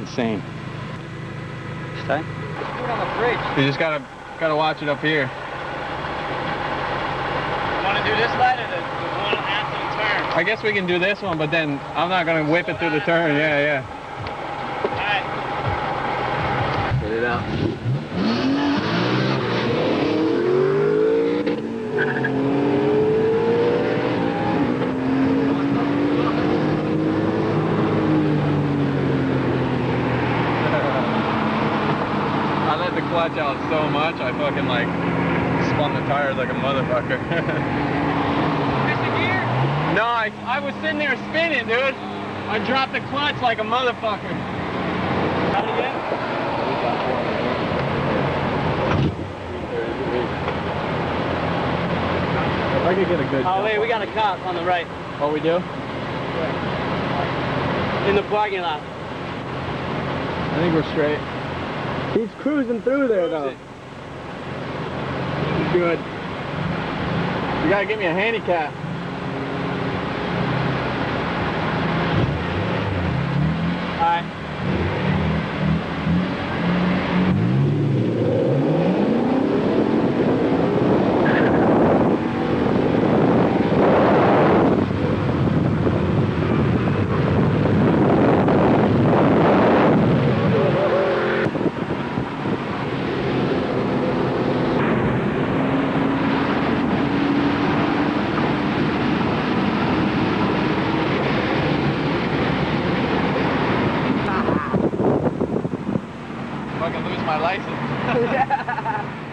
insane. Stay. Let's on the bridge. You just gotta gotta watch it up here. Want to do this light or the, the one after the turn? I guess we can do this one, but then I'm not gonna whip it through the turn. Yeah, yeah. All right. Get it out. I clutch out so much, I fucking like spun the tires like a motherfucker. Missed gear? no, I, I was sitting there spinning, dude. I dropped the clutch like a motherfucker. Got it again? If I could get a good Oh, wait, we got a cop on the right What we do? in the parking lot. I think we're straight. Cruising through there though. Good. You gotta give me a handicap. I could lose my license.